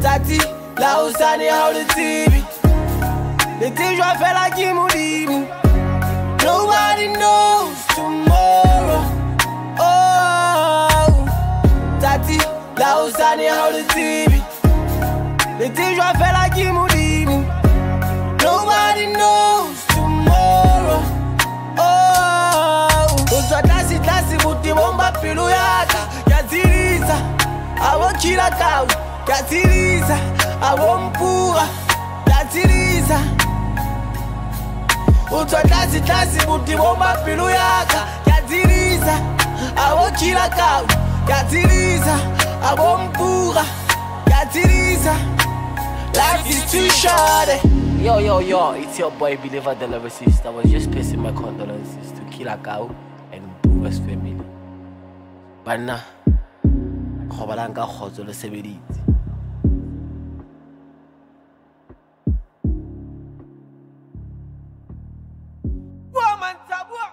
Tati, la usani how the TV. The things I feel like you Mudimu. Nobody knows tomorrow. Oh, Tati, la usani how the TV. The things I feel like oza dasitasi mutima ombapilu yaka yaziriza O yaziriza abompuwa yaziriza. Utswa dasitasi mutima ombapilu yaka yaziriza abokilakawe yaziriza abompuwa yaziriza. Life is too short eh. Yo, yo, yo, it's your boy Believer Delivery I was just passing my condolences to Kilakau. Buga's family. Banna, khobalang ka sebeditse. Woman, tabua.